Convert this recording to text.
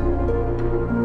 Música